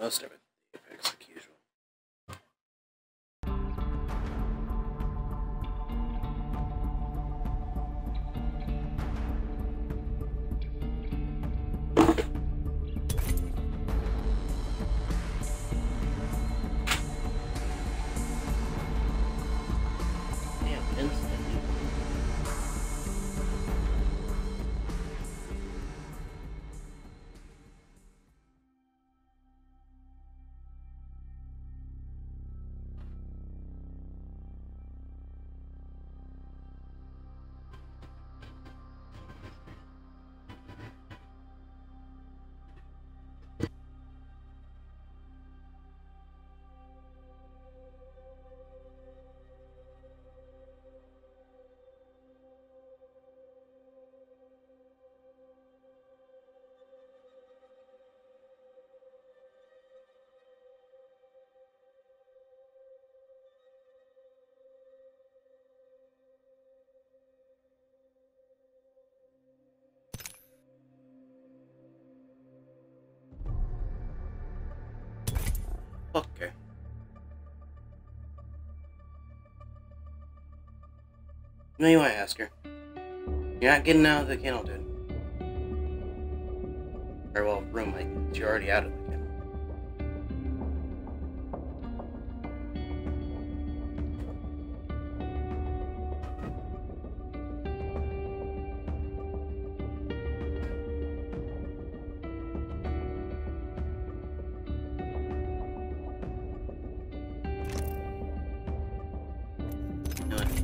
most of it. Apex, No, you want to ask her. You're not getting out of the kennel, dude. Or, well, room, like, you're already out of the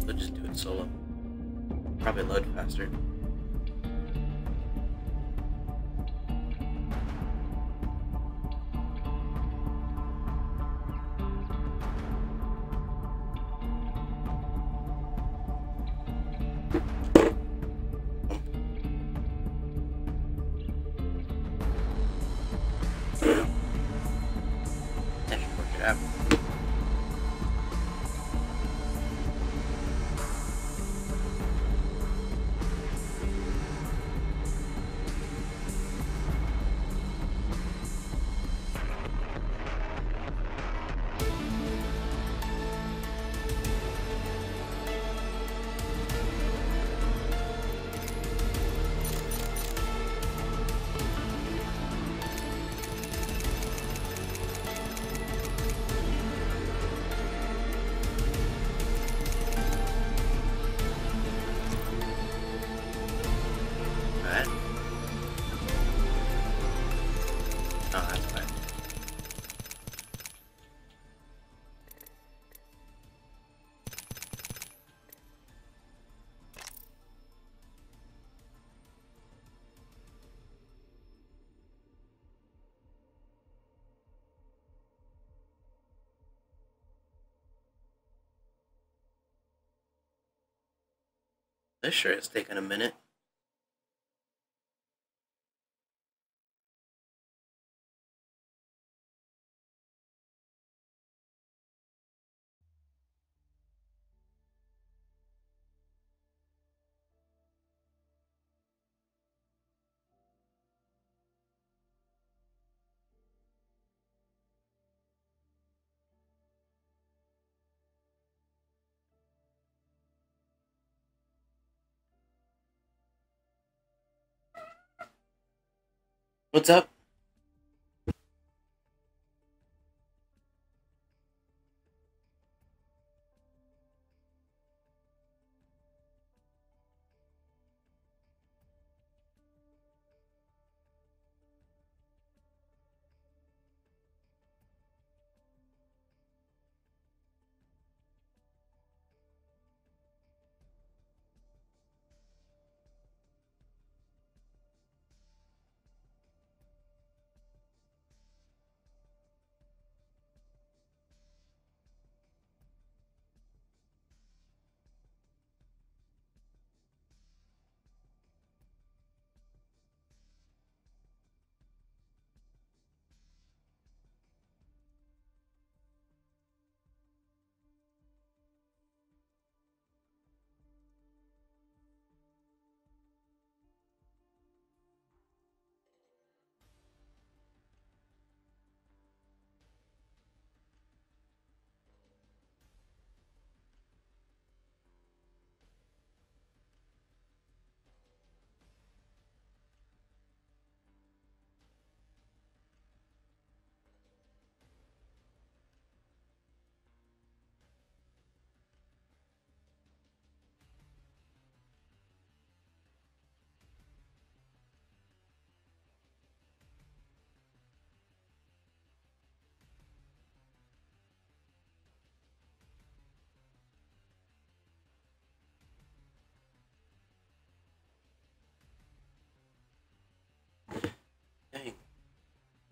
We'll just do it solo. Probably load faster. This sure is taking a minute. What's up?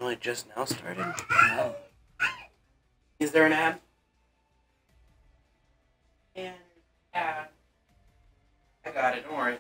Only just now started. Oh. Is there an ad? And ad. I got it. Don't worry.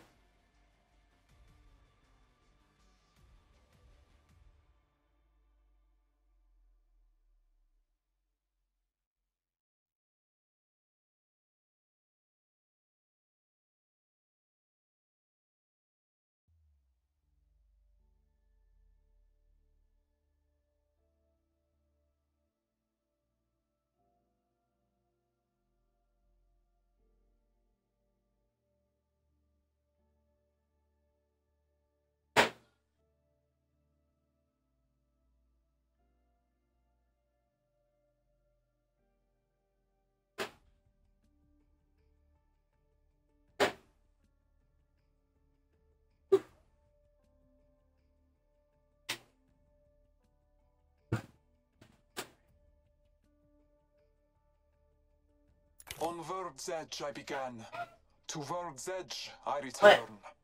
On World's Edge I began. To World's Edge I return. What?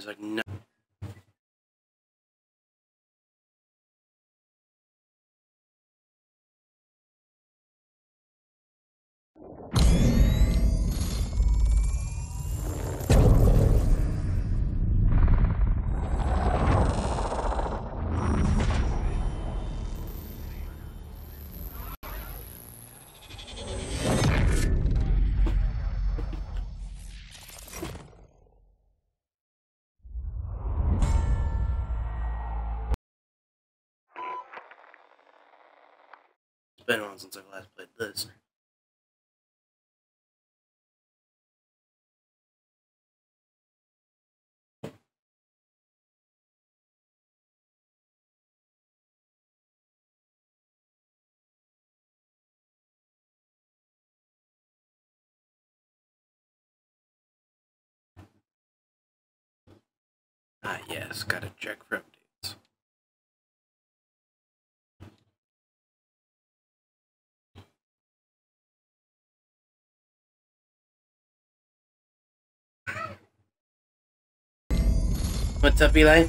There's like no. Been a while since I last played this. Ah, yes, gotta check for What's up, Eli?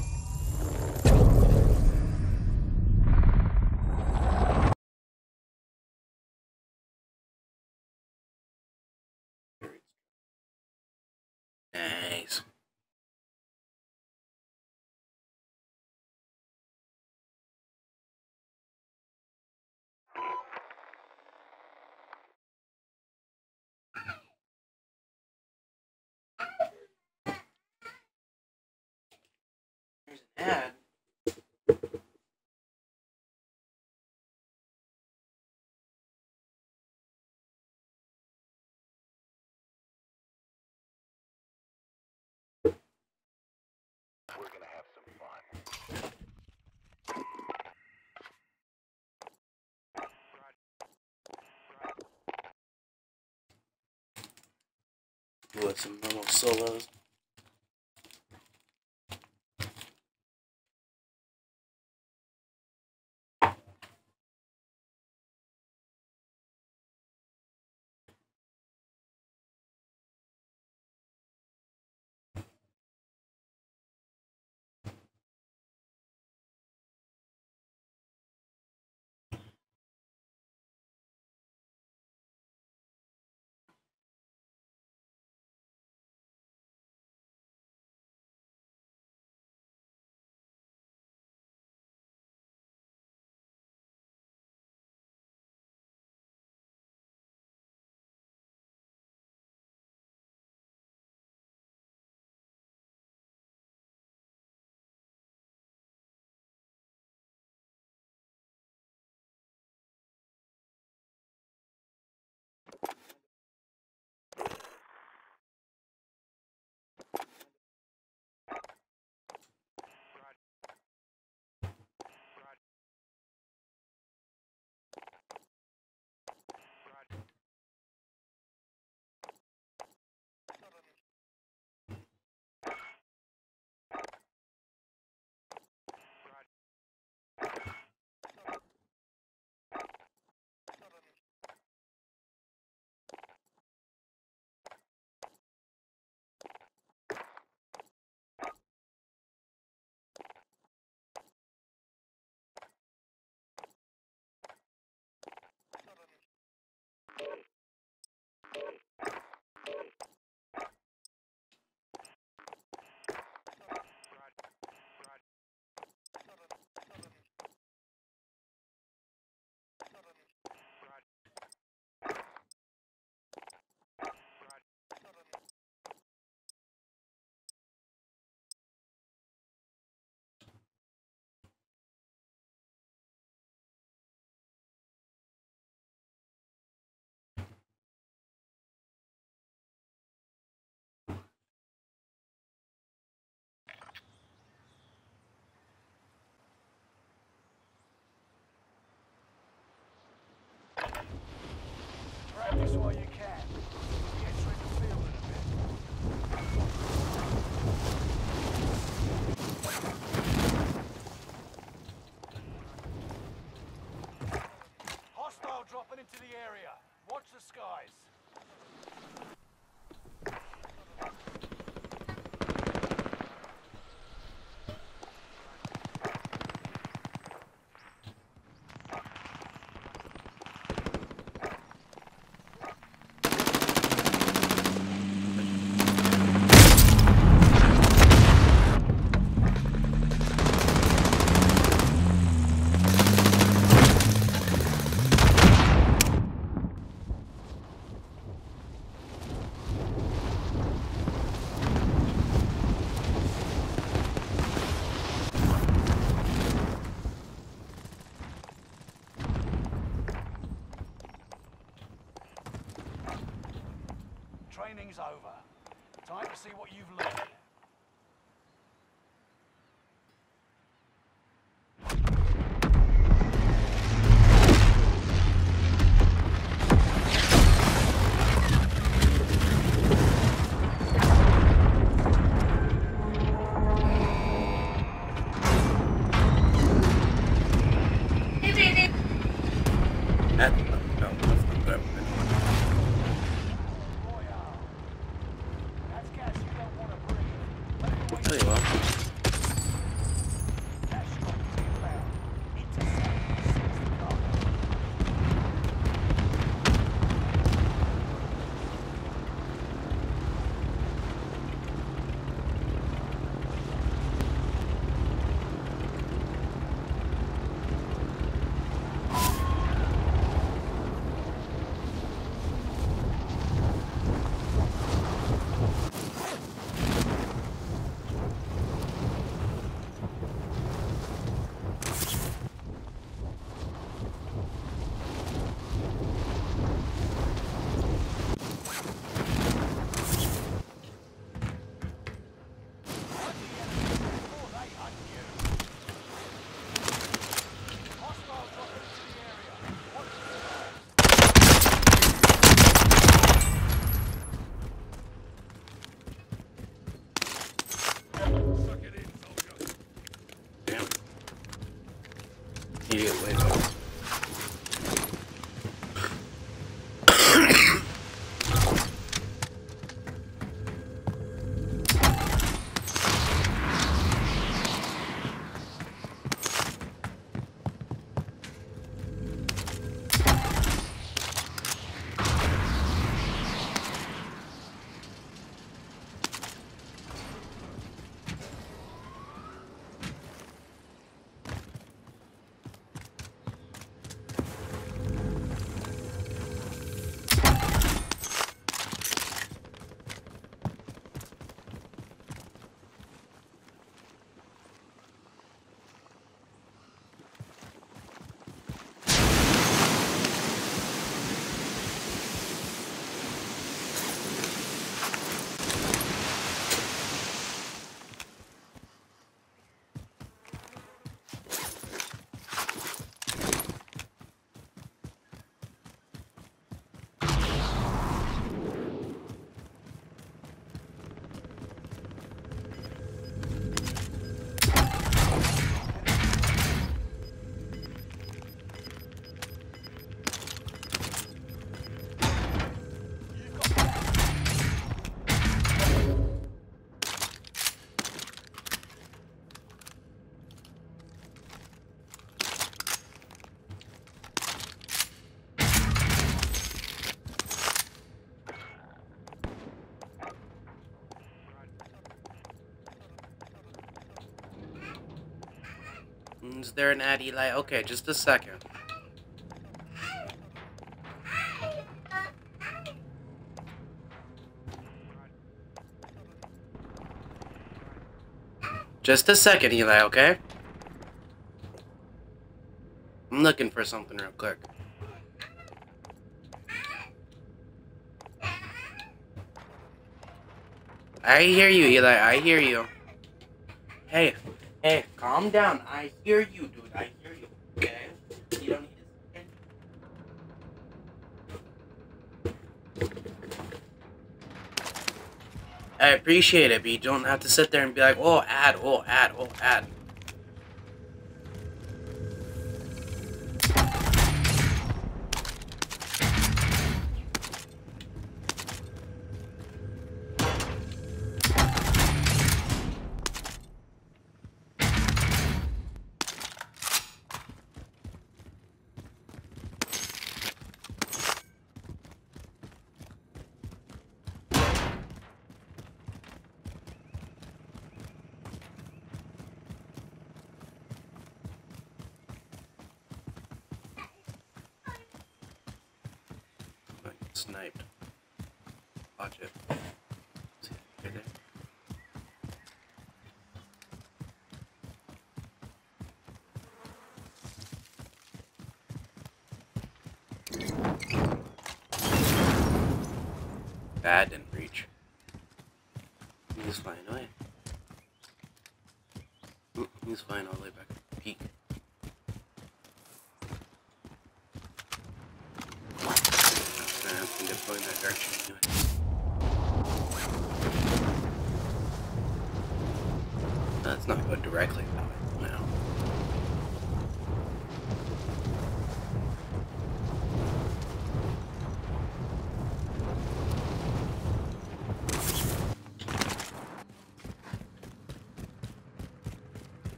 Nice. There's an ad. We're gonna have some fun. With some normal solos. Is there an ad, Eli? Okay, just a second. Just a second, Eli, okay? I'm looking for something real quick. I hear you, Eli. I hear you. Hey, calm down. I hear you, dude. I hear you. Okay? You don't need to. I appreciate it, but you don't have to sit there and be like, oh, ad, oh, ad, oh, ad.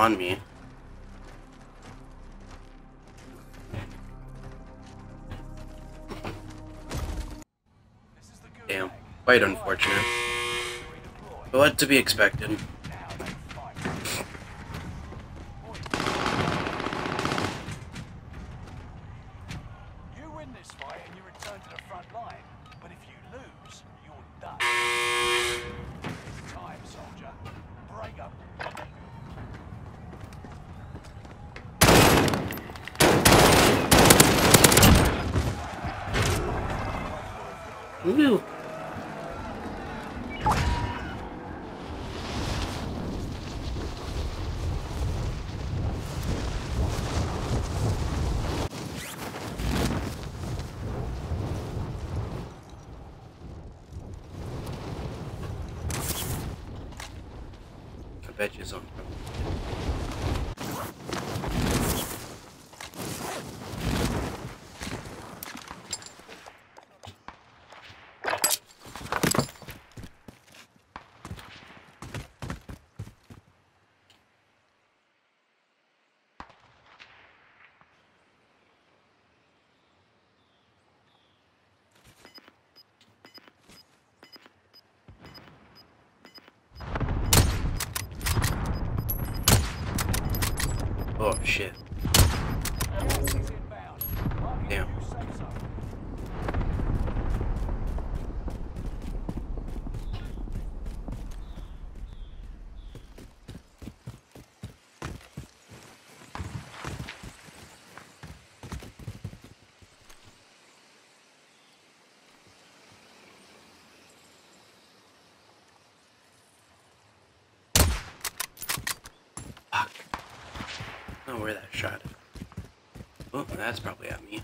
on me. Damn, quite unfortunate. But what to be expected. know where that shot is. Oh, that's probably at me.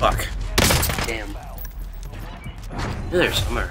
Fuck. Damn. There's somewhere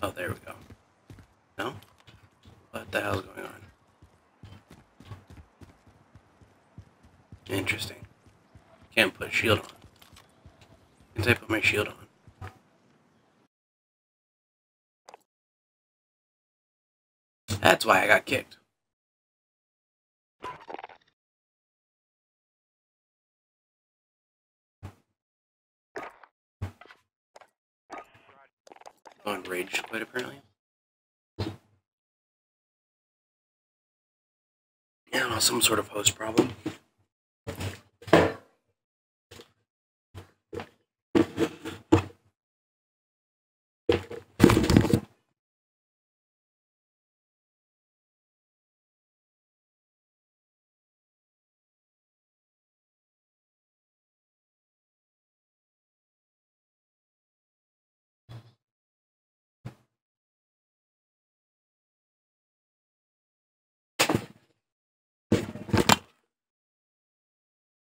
Oh, there we go. No? What the hell's going on? Interesting. Can't put a shield on. Since I put my shield on. That's why I got kicked. Rage quit apparently. I don't know, some sort of host problem.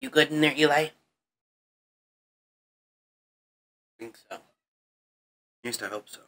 You good in there, Eli? I think so. At least I hope so.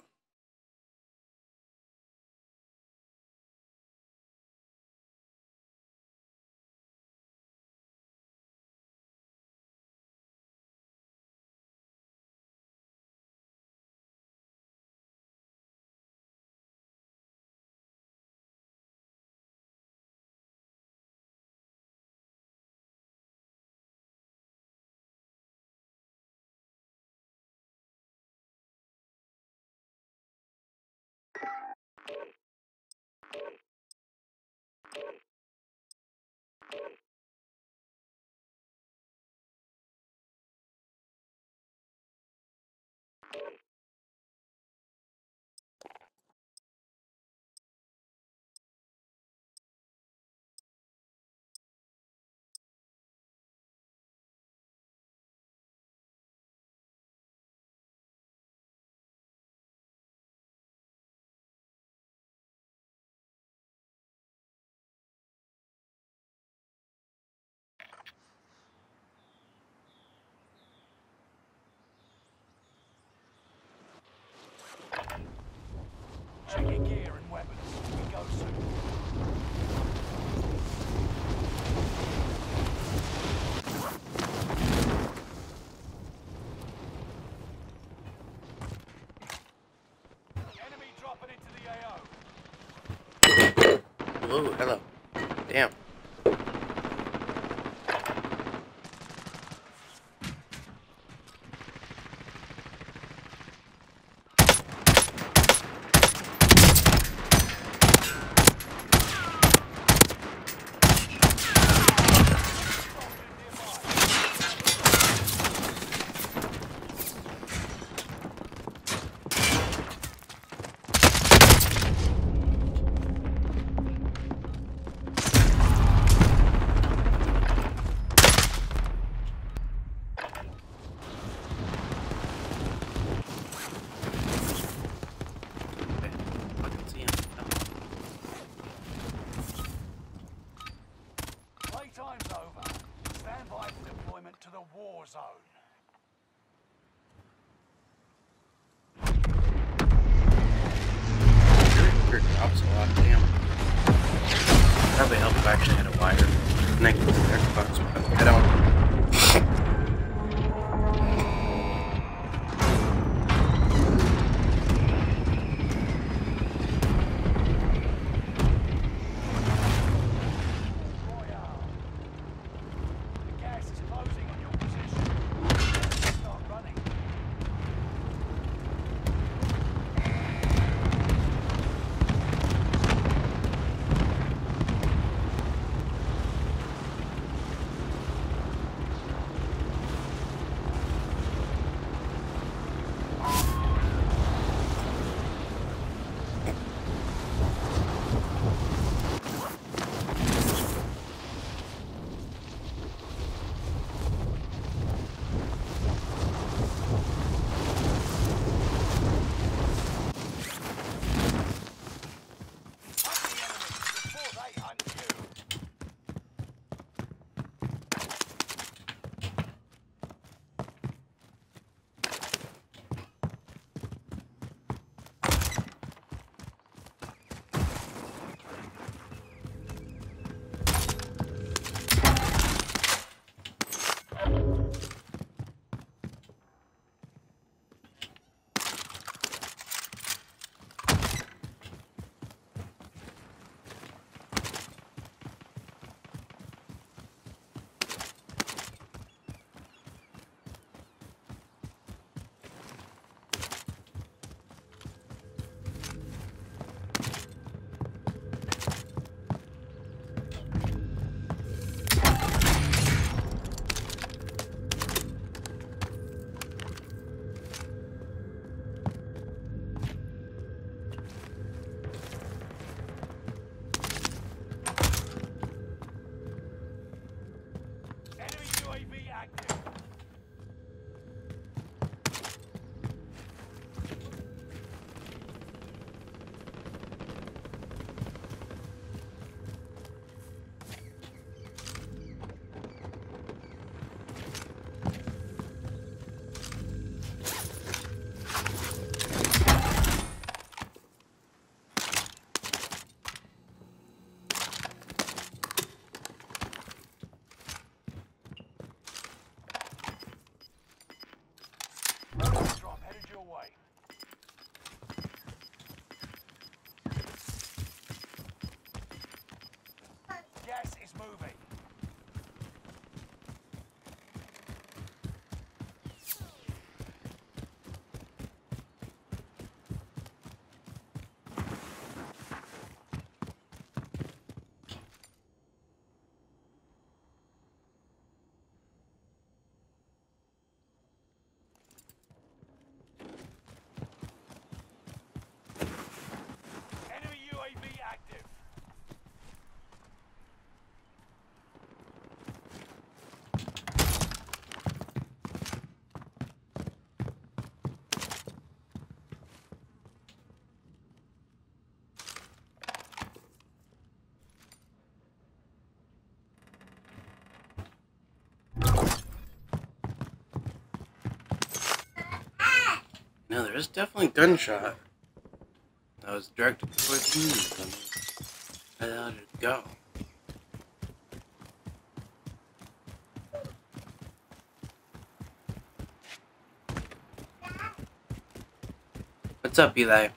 hello. there's definitely gunshot. That was directed towards me. I let it go. What's up, Eli?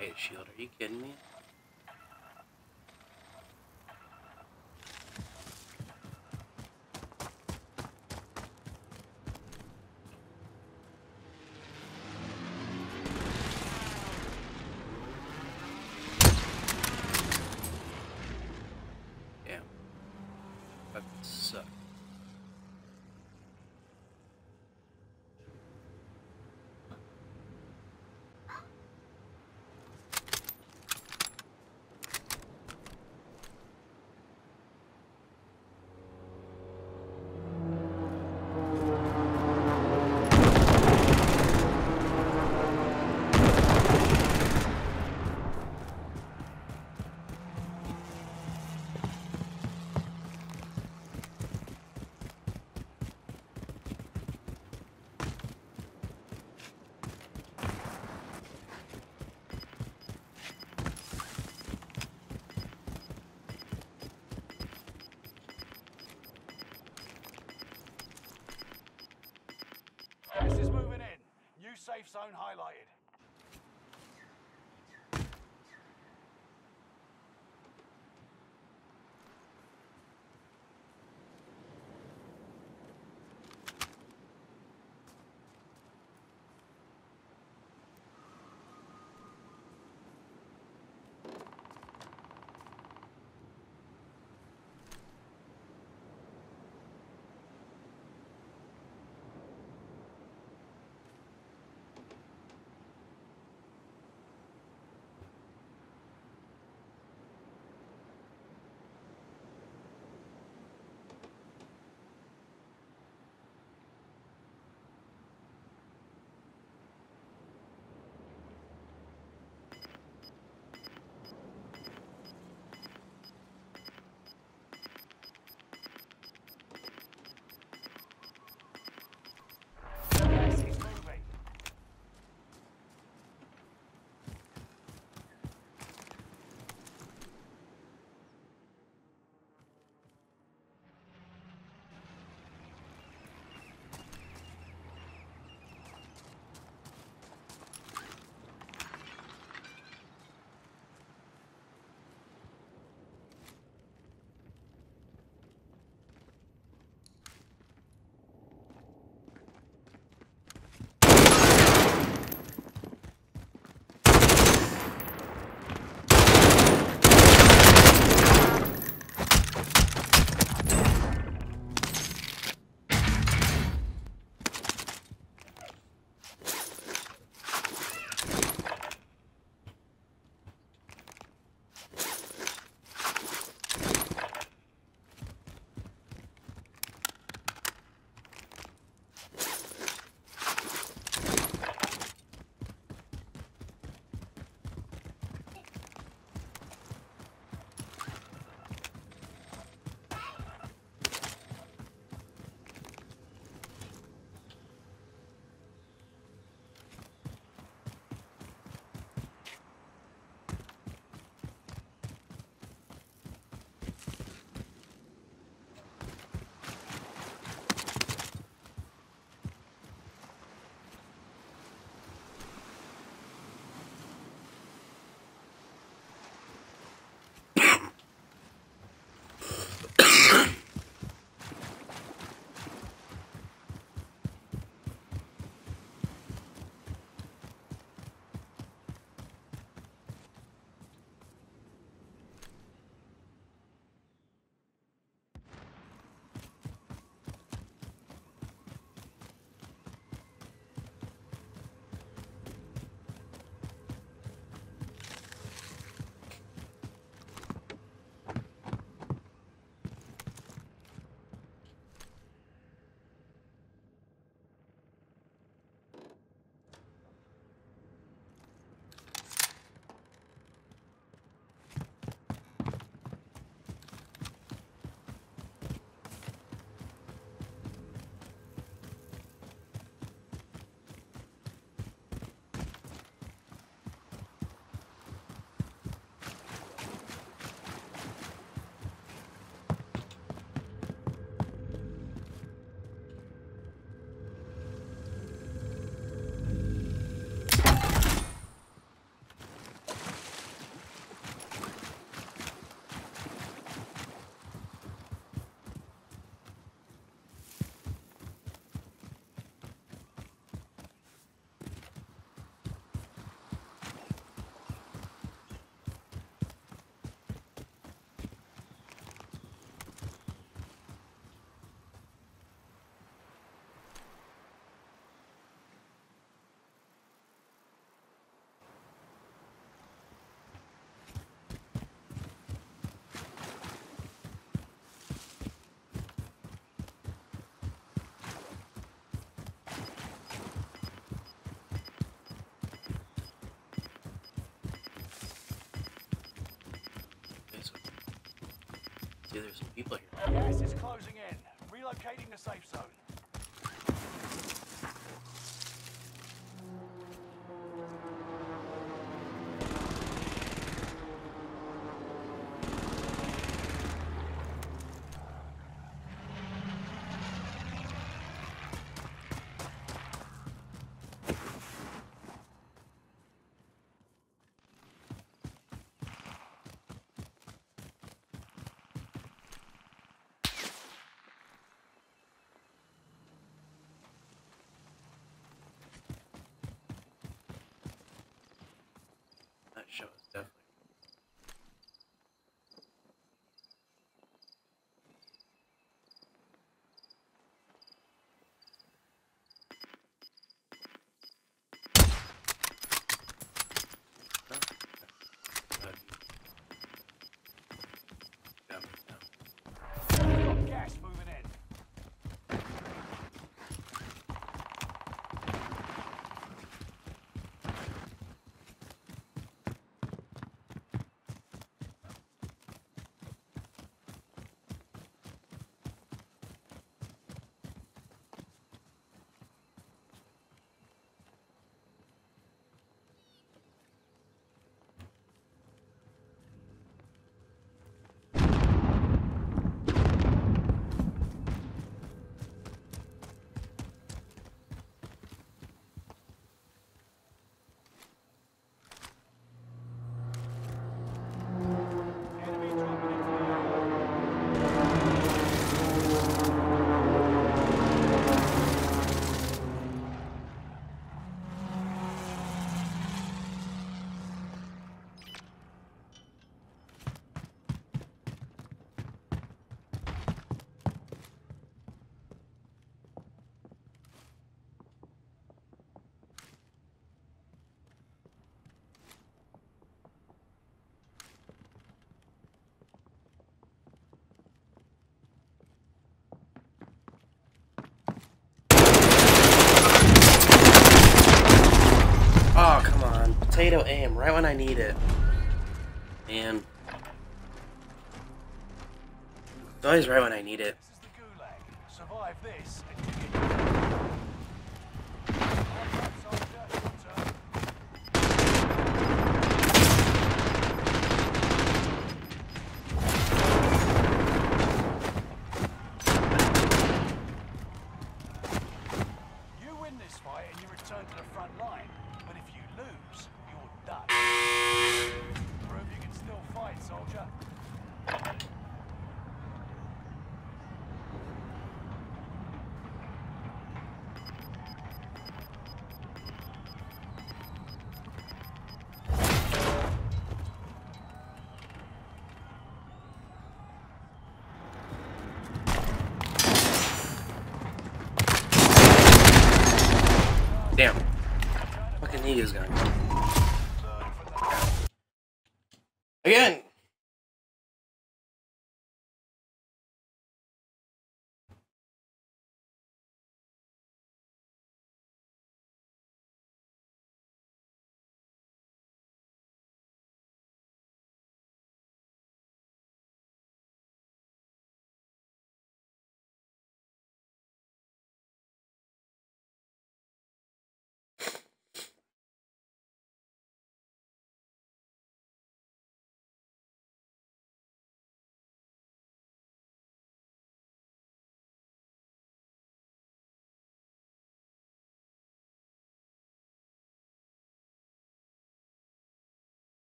Riot shield. Are you kidding me? Damn. That sucks. Gas is moving in. New safe zone there's some people here. Gas is closing in. Relocating the safe zone. potato aim right when I need it. Man. It's always right when I need it.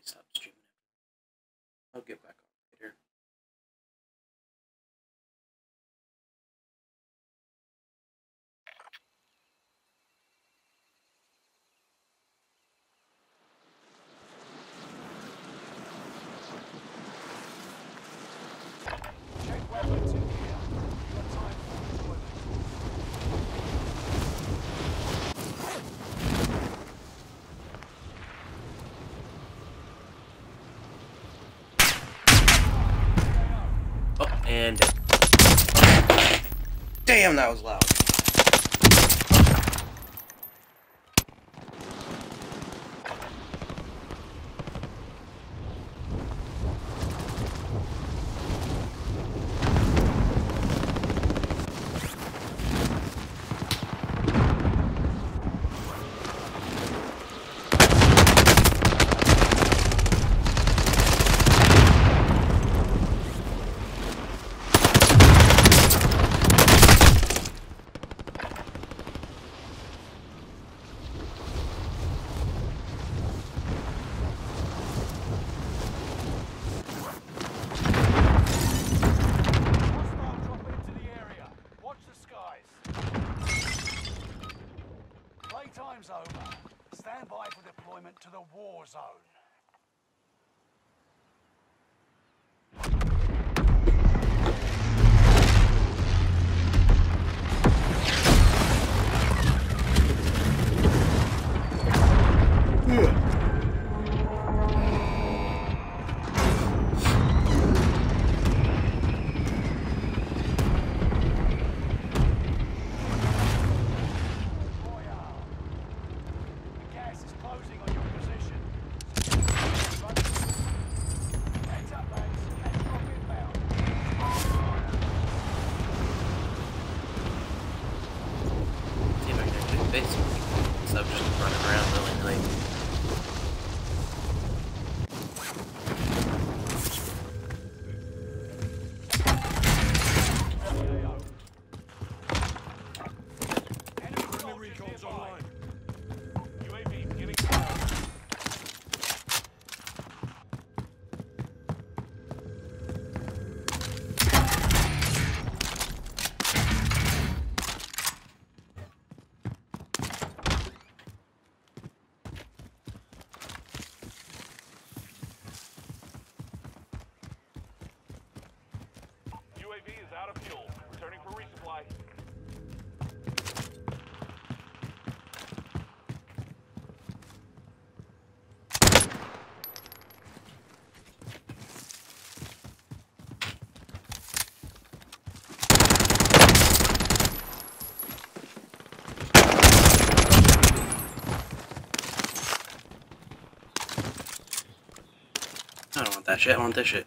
probably stop streaming. I'll get back on. Damn, that was loud. that shit, I want this shit.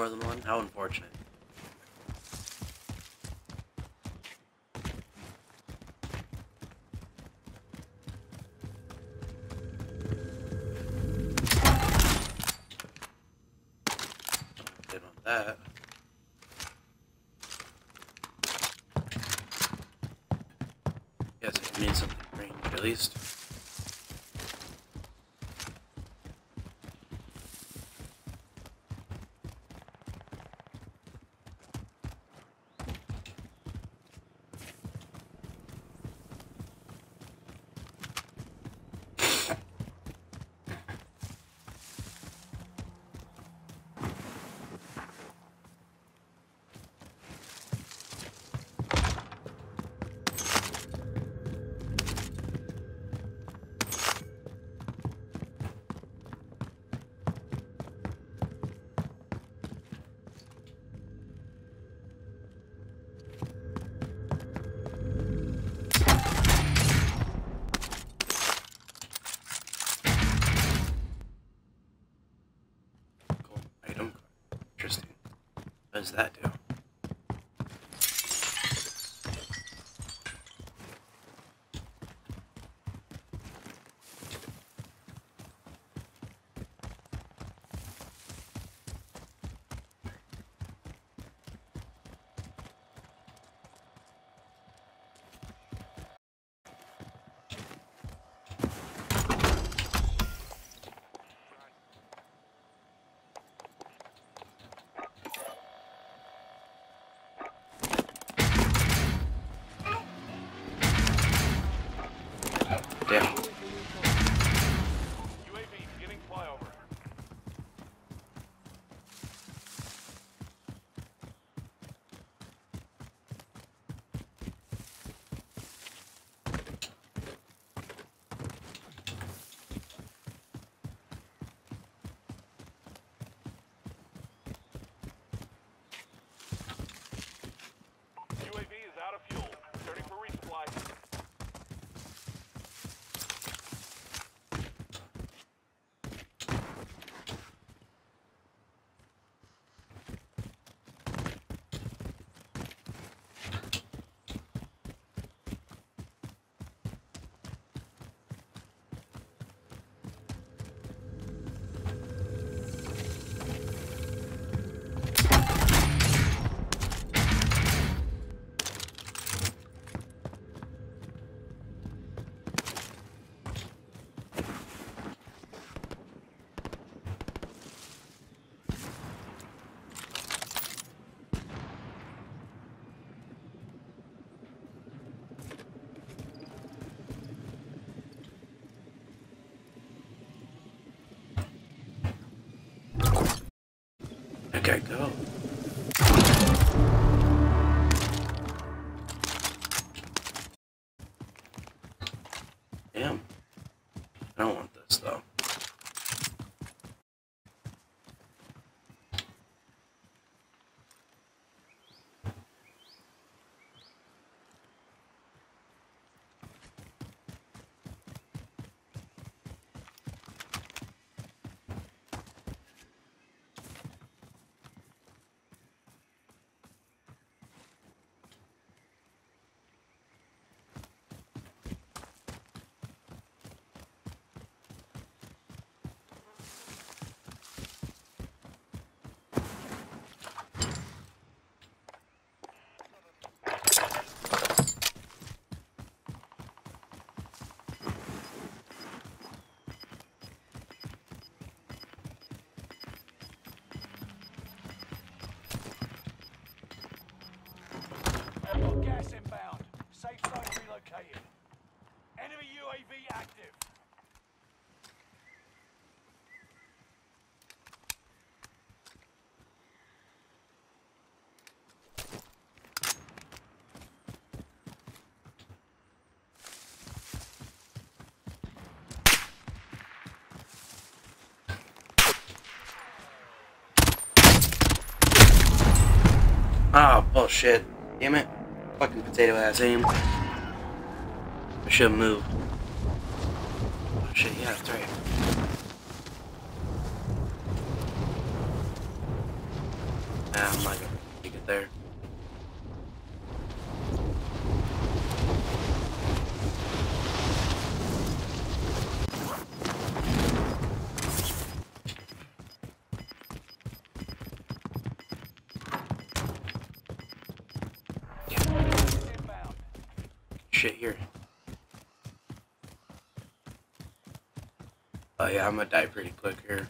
more than one? How unfortunate. Does that do? Damn. UAV beginning flyover. UAV is out of fuel. Returning for resupply. Okay, go. Damn. I don't want this though. Got gas inbound. Safe zone relocated. Enemy UAV active. Ah, bullshit. Damn it. Fucking potato ass aim. I should have moved. Oh shit, yeah, that's right. Nah, I'm not gonna make it there. Gas inbound. Shit here. Oh yeah, I'm gonna die pretty quick here.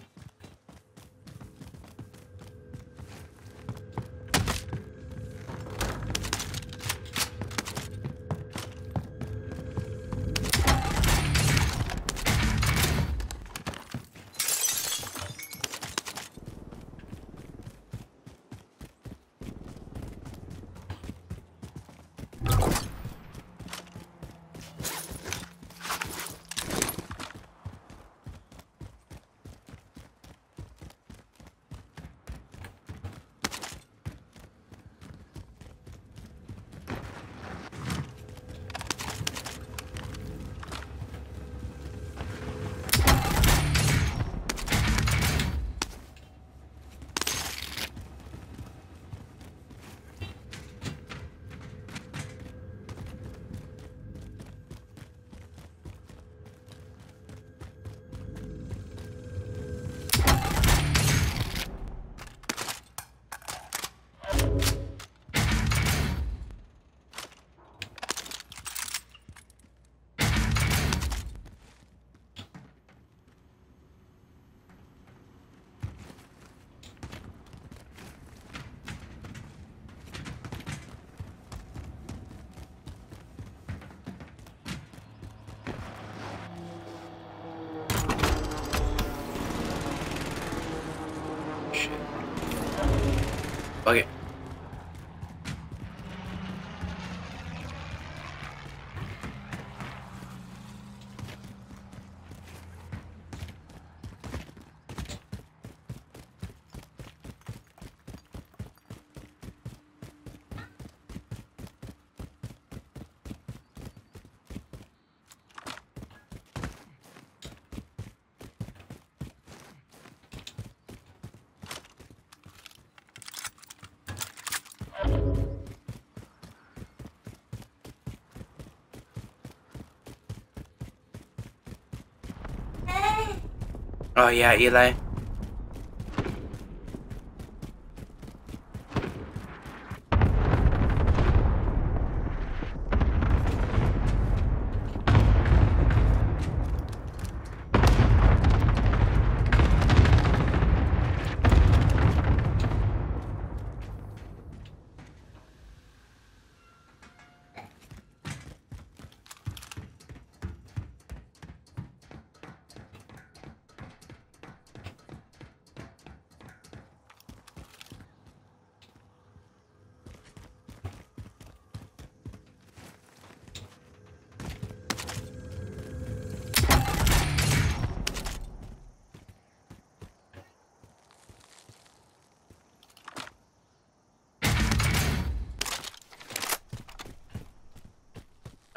Oh yeah, Eli.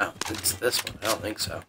Oh, it's this one. I don't think so.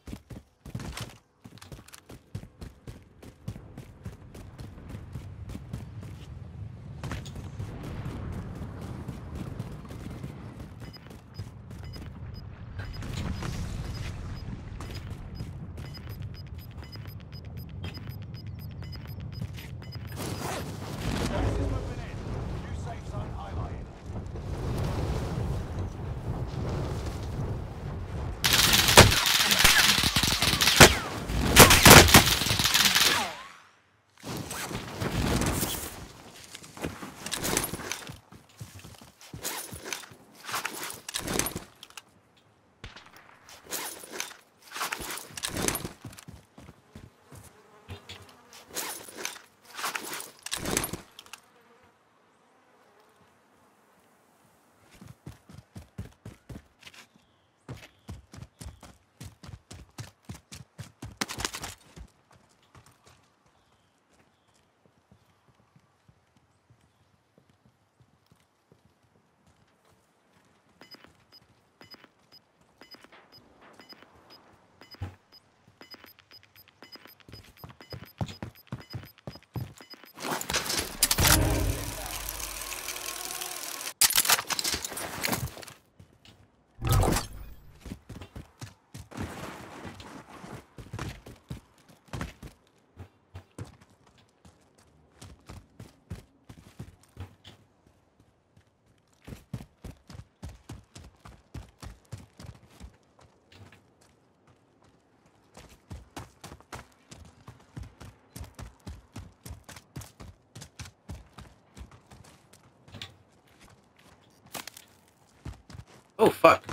Oh fuck.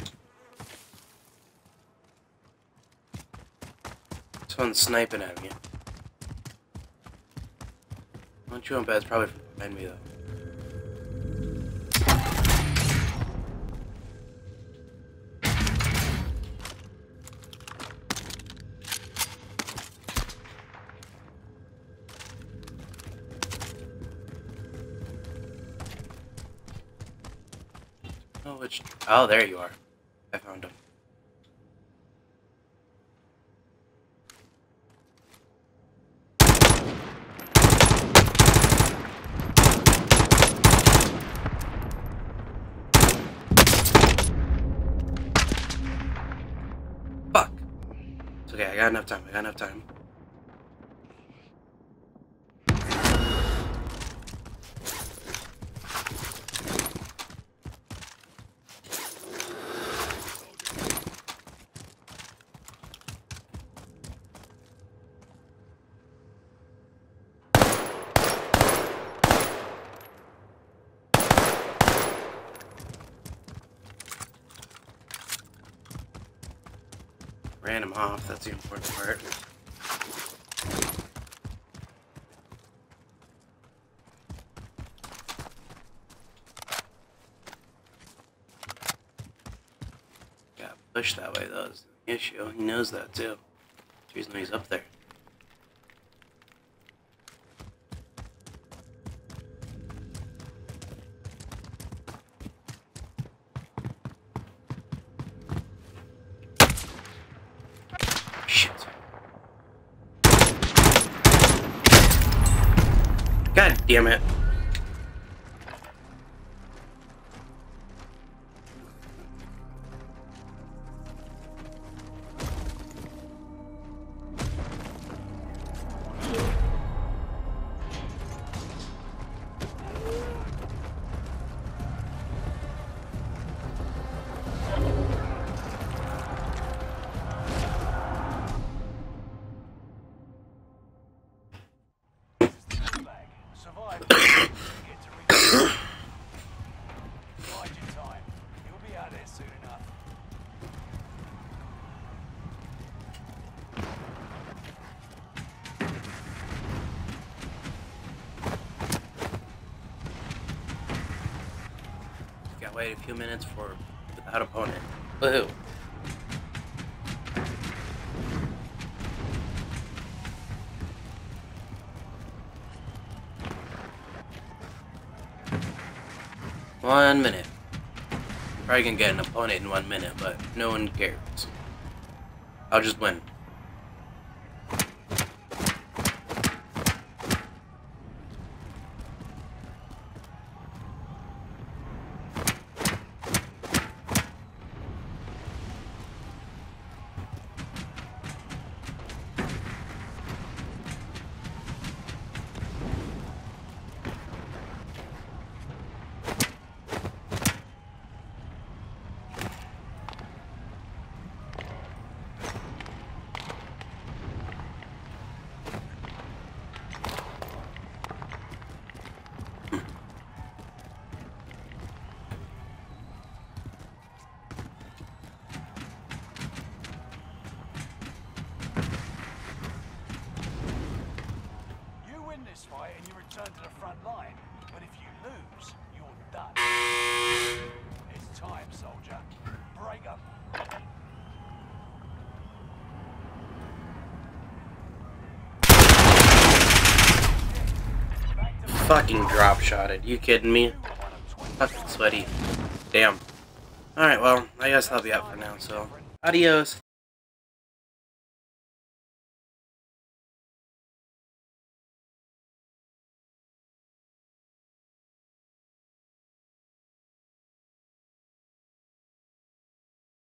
Someone's sniping at me. Don't you on bed's probably behind me though. Oh, there you are. off, that's the important part. Got pushed that way though is the issue. He knows that too. That's the reason he's up there. Wait a few minutes for without opponent. Woohoo. One minute. Probably gonna get an opponent in one minute, but no one cares. I'll just win. Fucking drop shotted. You kidding me? one of 20. Fucking sweaty. Damn. Alright, well, I guess I'll be out for now, so. Adios.